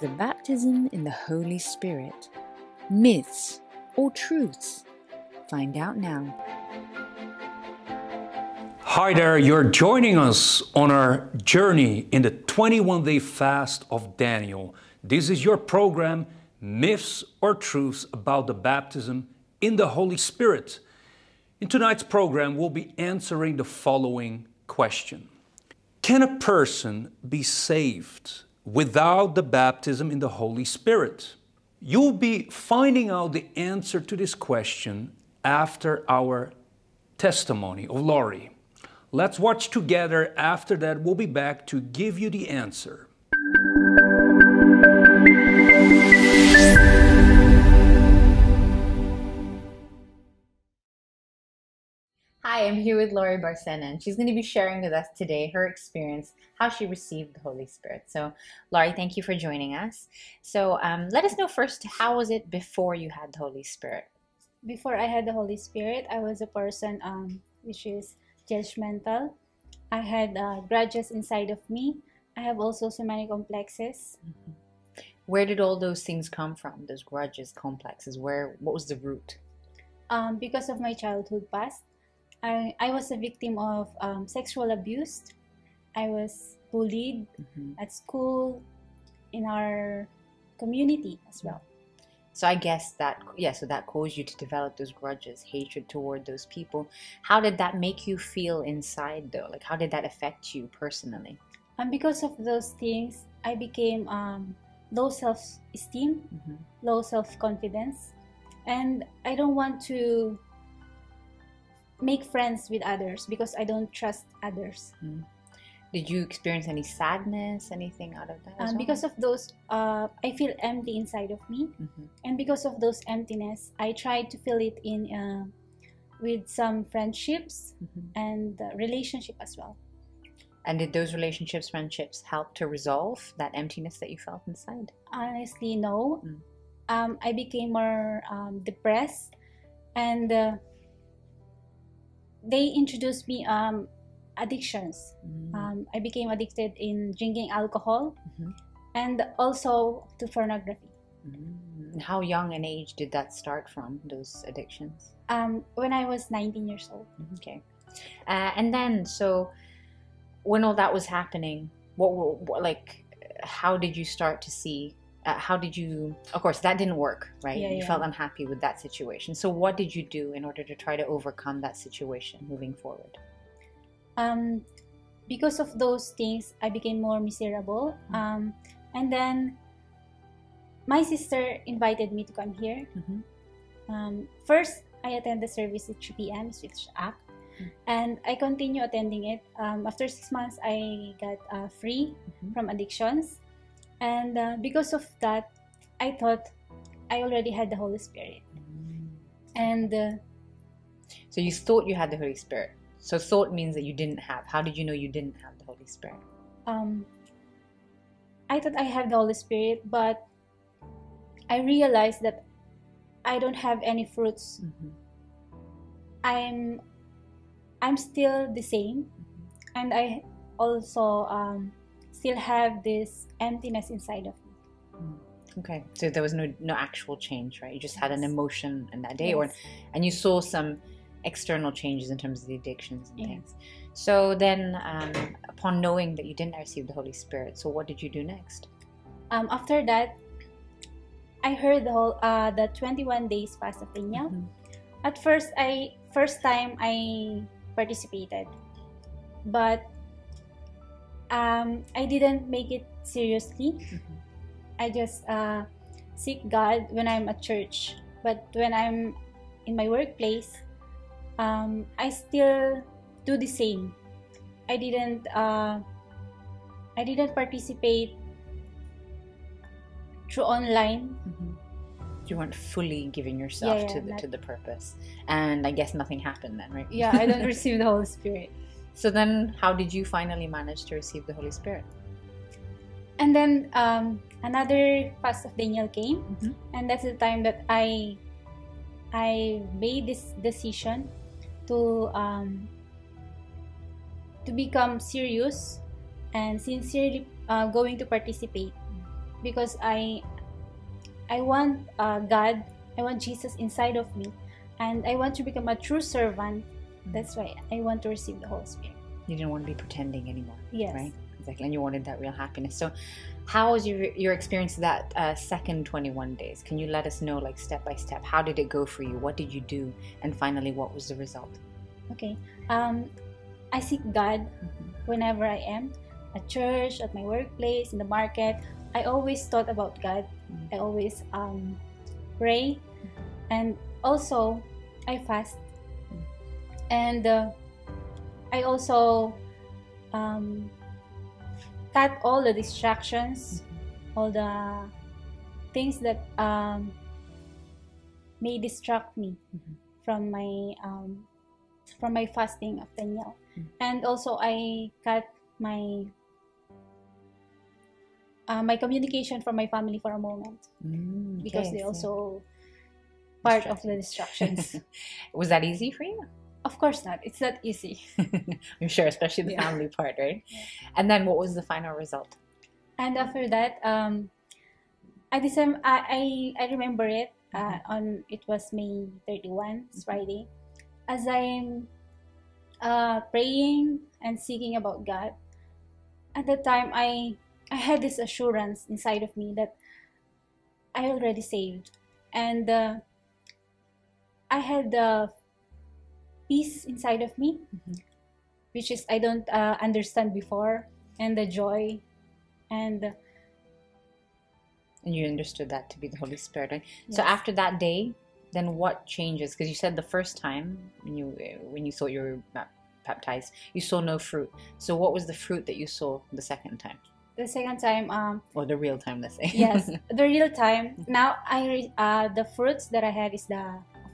the baptism in the Holy Spirit? Myths or truths? Find out now. Hi there, you're joining us on our journey in the 21 day fast of Daniel. This is your program, Myths or Truths about the Baptism in the Holy Spirit. In tonight's program, we'll be answering the following question Can a person be saved without the baptism in the Holy Spirit? You'll be finding out the answer to this question after our testimony of Laurie. Let's watch together. After that, we'll be back to give you the answer. Hi, I'm here with Laurie Barcena, and she's going to be sharing with us today her experience, how she received the Holy Spirit. So, Laurie, thank you for joining us. So, um, let us know first, how was it before you had the Holy Spirit? Before I had the Holy Spirit, I was a person um, which is judgmental. I had uh, grudges inside of me. I have also so many complexes. Mm-hmm. Where did all those things come from? Those grudges, complexes. Where? What was the root? Um, because of my childhood past, I, I was a victim of um, sexual abuse. I was bullied mm-hmm. at school, in our community as well. So I guess that yeah, so that caused you to develop those grudges, hatred toward those people. How did that make you feel inside though? Like how did that affect you personally? And because of those things, I became um, low self-esteem, mm-hmm. low self-confidence, and I don't want to make friends with others because I don't trust others. Mm. Did you experience any sadness, anything out of that? Um, well? Because of those, uh, I feel empty inside of me, mm-hmm. and because of those emptiness, I tried to fill it in uh, with some friendships mm-hmm. and uh, relationship as well. And did those relationships, friendships, help to resolve that emptiness that you felt inside? Honestly, no. Mm. Um, I became more um, depressed, and uh, they introduced me um, addictions. Mm. Um, I became addicted in drinking alcohol mm-hmm. and also to pornography. Mm. How young an age did that start from, those addictions? Um, when I was 19 years old. Mm-hmm. Okay. Uh, and then, so when all that was happening, what, what like, how did you start to see uh, how did you of course that didn't work right yeah, you yeah. felt unhappy with that situation so what did you do in order to try to overcome that situation moving forward um, because of those things i became more miserable mm-hmm. um, and then my sister invited me to come here mm-hmm. um, first i attended the service at 3 p.m switch up mm-hmm. and i continue attending it um, after six months i got uh, free mm-hmm. from addictions and uh, because of that, I thought I already had the Holy Spirit. And uh, so you thought you had the Holy Spirit. So thought means that you didn't have. How did you know you didn't have the Holy Spirit? Um, I thought I have the Holy Spirit, but I realized that I don't have any fruits. Mm-hmm. I'm I'm still the same, mm-hmm. and I also um, still have this emptiness inside of me. Hmm. Okay, so there was no no actual change, right? You just yes. had an emotion in that day, yes. or and you saw some external changes in terms of the addictions and yes. things. So then, um, upon knowing that you didn't receive the Holy Spirit, so what did you do next? Um, after that, I heard the whole uh, the 21 days fast of Daniel. Mm-hmm. At first, I first time I participated, but um, I didn't make it seriously. Mm-hmm. I just uh, seek God when I'm at church. But when I'm in my workplace, um, I still do the same. I didn't. Uh, I didn't participate through online. Mm-hmm. You weren't fully giving yourself yeah, to the not... to the purpose, and I guess nothing happened then, right? Yeah, I don't receive the Holy Spirit. So then, how did you finally manage to receive the Holy Spirit? And then um, another fast of Daniel came, mm-hmm. and that's the time that I I made this decision to um, to become serious and sincerely uh, going to participate. because I I want uh, God, I want Jesus inside of me, and I want to become a true servant. That's right. I want to receive the Holy Spirit. You didn't want to be pretending anymore. Yes. Right. Exactly. And you wanted that real happiness. So, how was your your experience that uh, second 21 days? Can you let us know, like step by step, how did it go for you? What did you do? And finally, what was the result? Okay. Um, I seek God whenever I am at church, at my workplace, in the market. I always thought about God. I always um, pray, and also I fast, and uh, I also um, cut all the distractions, all the things that um, may distract me from my um, from my fasting of Daniel. And also I cut my uh, my communication from my family for a moment Mm, because they so- also part of the distractions. was that easy for you? Of course not. It's not easy. I'm sure, especially the Yeah. family part, right? And then, what was the final result? And after that, um, I December I, I I remember it uh, on it was May 31, it's Friday, as I'm uh, praying and seeking about God. At that time, I I had this assurance inside of me that I already saved, and uh, I had the peace inside of me, Mhm. which is I don't uh, understand before, and the joy, and And you understood that to be the Holy Spirit, right? So after that day, then what changes? Because you said the first time when you when you thought you were bap- baptized, you saw no fruit. So what was the fruit that you saw the second time, the second time um or the real time? Let's say. yes the real time now i uh the fruits that i had is the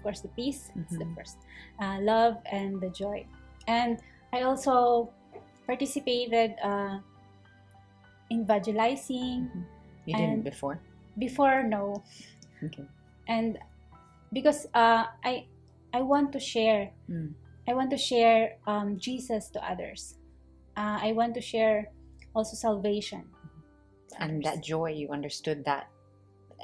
course the peace it's the Mhm. first uh, love and the joy and i also participated uh in evangelizing you didn't before. before no Okay. and because uh i i want to share Mm. i want to share um jesus to others uh, i want to share also salvation And that joy, you understood that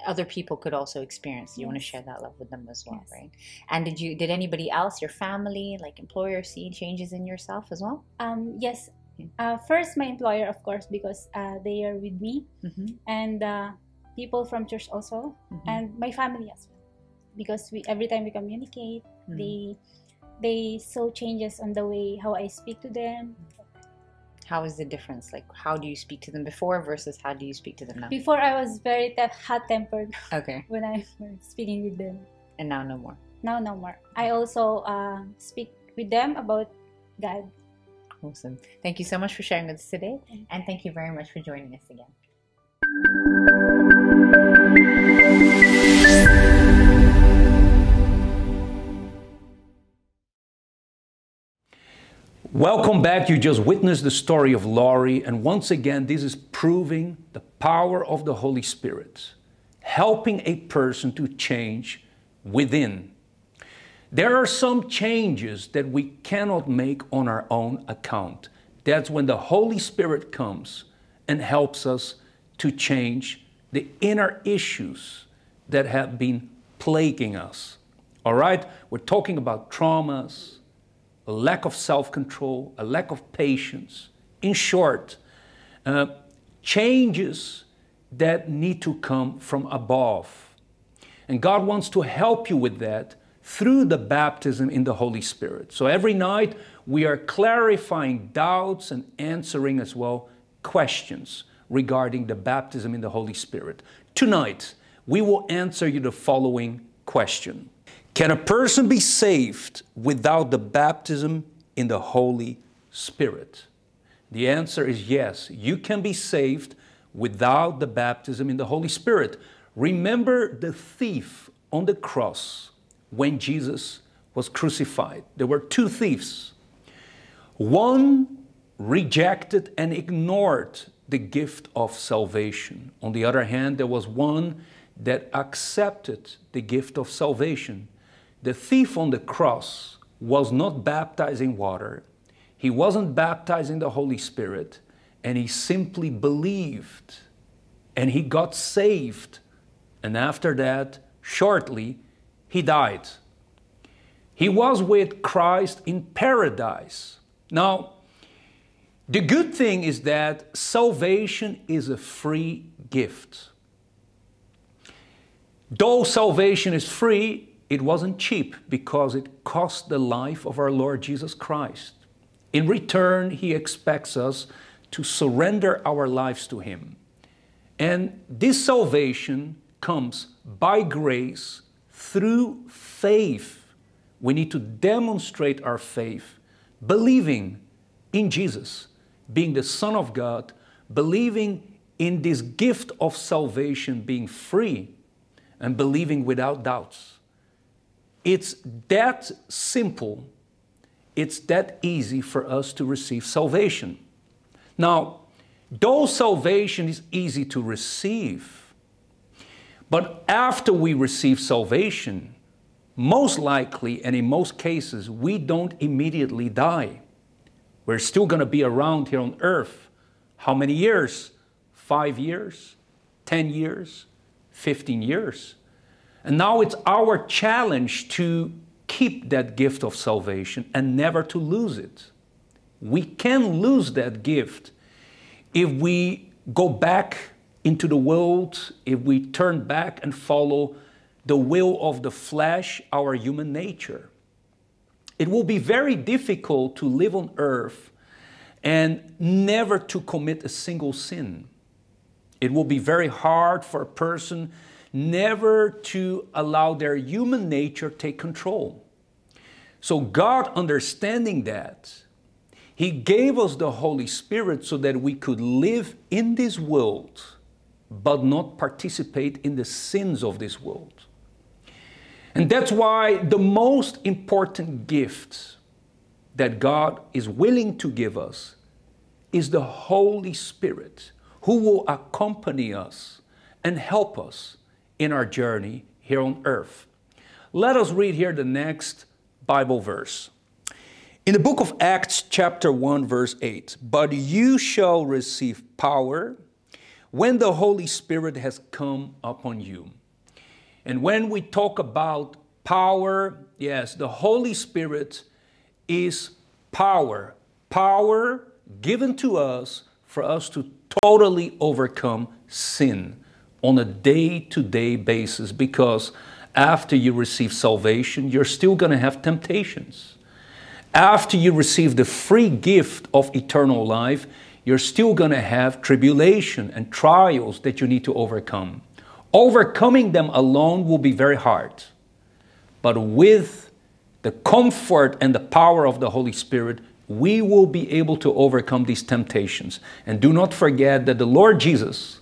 other people could also experience. You want to share that love with them as well, Yes. right? And did you? Did anybody else, your family, like employer, see changes in yourself as well? Um, yes. Uh, first, my employer, of course, because uh, they are with me, Mm-hmm. and uh, people from church also, and my family as well, because we every time we communicate, Mm-hmm. they they saw changes on the way how I speak to them. How is the difference? Like, how do you speak to them before versus how do you speak to them now? Before, I was very te- hot tempered Okay, when I was speaking with them. and now no more. Now, no more. I also uh, speak with them about God. Awesome. Thank you so much for sharing with us today, and thank you very much for joining us again. Welcome back. You just witnessed the story of Laurie, and once again, this is proving the power of the Holy Spirit, helping a person to change within. There are some changes that we cannot make on our own account. That's when the Holy Spirit comes and helps us to change the inner issues that have been plaguing us. All right? We're talking about traumas, a lack of self control, a lack of patience. In short, uh, changes that need to come from above. And God wants to help you with that through the baptism in the Holy Spirit. So every night we are clarifying doubts and answering as well questions regarding the baptism in the Holy Spirit. Tonight we will answer you the following question Can a person be saved without the baptism in the Holy Spirit? The answer is yes. You can be saved without the baptism in the Holy Spirit. Remember the thief on the cross when Jesus was crucified. There were two thieves. One rejected and ignored the gift of salvation. On the other hand, there was one that accepted the gift of salvation. The thief on the cross was not baptized in water, he wasn't baptized in the Holy Spirit, and he simply believed and he got saved. And after that, shortly, he died. He was with Christ in paradise. Now, the good thing is that salvation is a free gift. Though salvation is free, it wasn't cheap because it cost the life of our Lord Jesus Christ. In return, He expects us to surrender our lives to Him. And this salvation comes by grace through faith. We need to demonstrate our faith, believing in Jesus, being the Son of God, believing in this gift of salvation being free, and believing without doubts. It's that simple, it's that easy for us to receive salvation. Now, though salvation is easy to receive, but after we receive salvation, most likely and in most cases, we don't immediately die. We're still going to be around here on earth. How many years? Five years? Ten years? 15 years. And now it's our challenge to keep that gift of salvation and never to lose it. We can lose that gift if we go back into the world, if we turn back and follow the will of the flesh, our human nature. It will be very difficult to live on earth and never to commit a single sin. It will be very hard for a person never to allow their human nature take control. So God understanding that, he gave us the Holy Spirit so that we could live in this world but not participate in the sins of this world. And that's why the most important gift that God is willing to give us is the Holy Spirit who will accompany us and help us in our journey here on earth. Let us read here the next Bible verse. In the book of Acts, chapter 1, verse 8, but you shall receive power when the Holy Spirit has come upon you. And when we talk about power, yes, the Holy Spirit is power, power given to us for us to totally overcome sin on a day to day basis because after you receive salvation, you're still going to have temptations. After you receive the free gift of eternal life, you're still going to have tribulation and trials that you need to overcome. Overcoming them alone will be very hard. But with the comfort and the power of the Holy Spirit, we will be able to overcome these temptations. And do not forget that the Lord Jesus,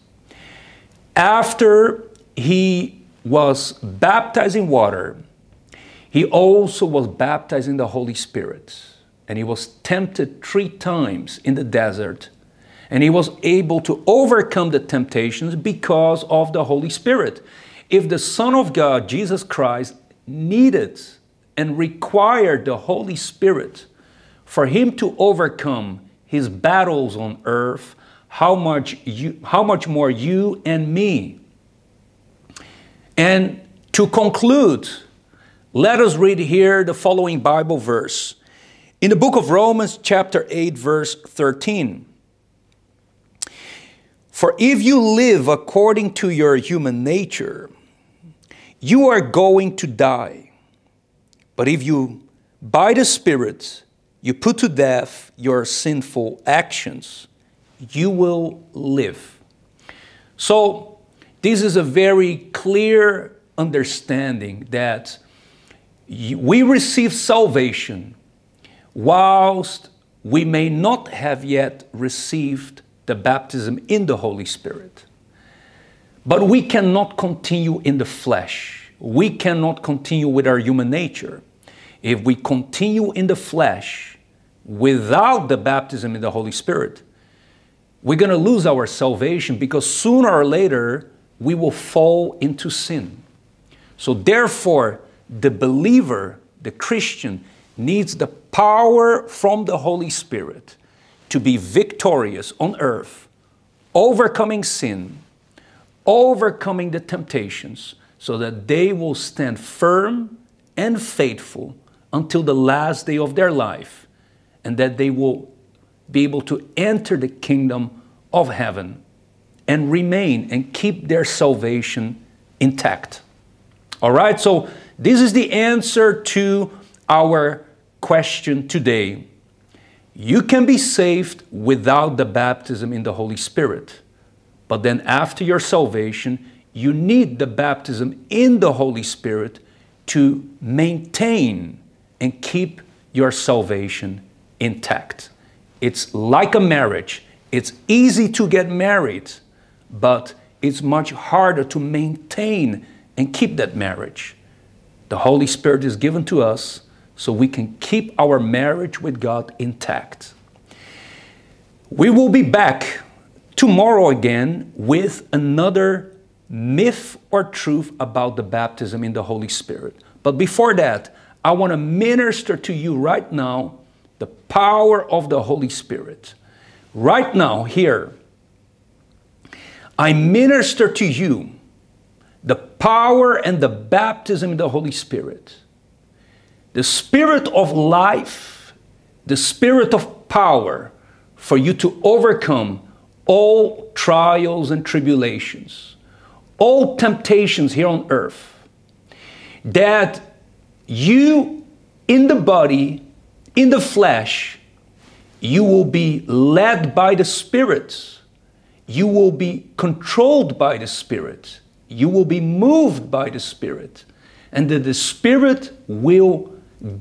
after he was baptized in water, he also was baptized in the Holy Spirit. And he was tempted three times in the desert. And he was able to overcome the temptations because of the Holy Spirit. If the Son of God, Jesus Christ, needed and required the Holy Spirit for him to overcome his battles on earth, how much, you, how much more you and me. And to conclude, let us read here the following Bible verse. In the book of Romans, chapter 8, verse 13. For if you live according to your human nature, you are going to die. But if you, by the Spirit, you put to death your sinful actions, you will live. So, this is a very clear understanding that we receive salvation whilst we may not have yet received the baptism in the Holy Spirit. But we cannot continue in the flesh. We cannot continue with our human nature. If we continue in the flesh without the baptism in the Holy Spirit, we're going to lose our salvation because sooner or later we will fall into sin. So, therefore, the believer, the Christian, needs the power from the Holy Spirit to be victorious on earth, overcoming sin, overcoming the temptations so that they will stand firm and faithful until the last day of their life, and that they will be able to enter the kingdom of heaven and remain and keep their salvation intact. All right, so this is the answer to our question today. You can be saved without the baptism in the Holy Spirit, but then after your salvation, you need the baptism in the Holy Spirit to maintain and keep your salvation intact. It's like a marriage. It's easy to get married, but it's much harder to maintain and keep that marriage. The Holy Spirit is given to us so we can keep our marriage with God intact. We will be back tomorrow again with another myth or truth about the baptism in the Holy Spirit. But before that, I want to minister to you right now the power of the Holy Spirit. Right now, here, I minister to you the power and the baptism in the Holy Spirit. The spirit of life, the spirit of power for you to overcome all trials and tribulations, all temptations here on earth. That you in the body, in the flesh, you will be led by the Spirit. You will be controlled by the Spirit. You will be moved by the Spirit. And that the Spirit will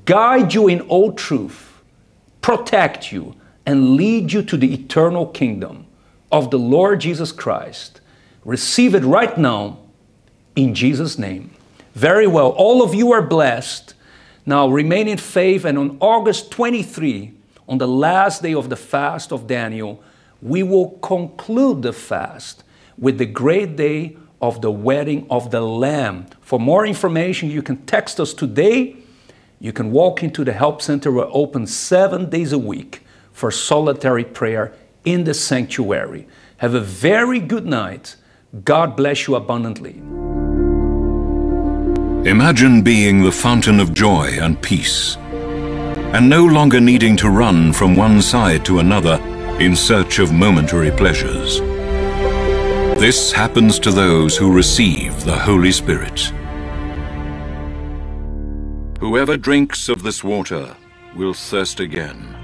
guide you in all truth, protect you, and lead you to the eternal kingdom of the Lord Jesus Christ. Receive it right now in Jesus' name. Very well. All of you are blessed. Now remain in faith, and on August 23, on the last day of the fast of Daniel, we will conclude the fast with the great day of the wedding of the Lamb. For more information, you can text us today. You can walk into the Help Center. We're open seven days a week for solitary prayer in the sanctuary. Have a very good night. God bless you abundantly. Imagine being the fountain of joy and peace, and no longer needing to run from one side to another in search of momentary pleasures. This happens to those who receive the Holy Spirit. Whoever drinks of this water will thirst again.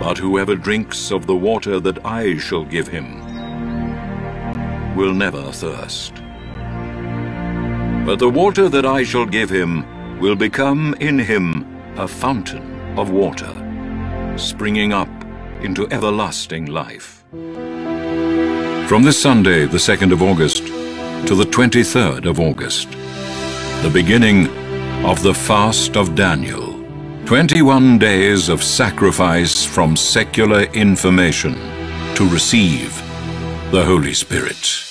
But whoever drinks of the water that I shall give him will never thirst. But the water that I shall give him will become in him a fountain of water, springing up into everlasting life. From this Sunday, the 2nd of August, to the 23rd of August, the beginning of the fast of Daniel, 21 days of sacrifice from secular information to receive the Holy Spirit.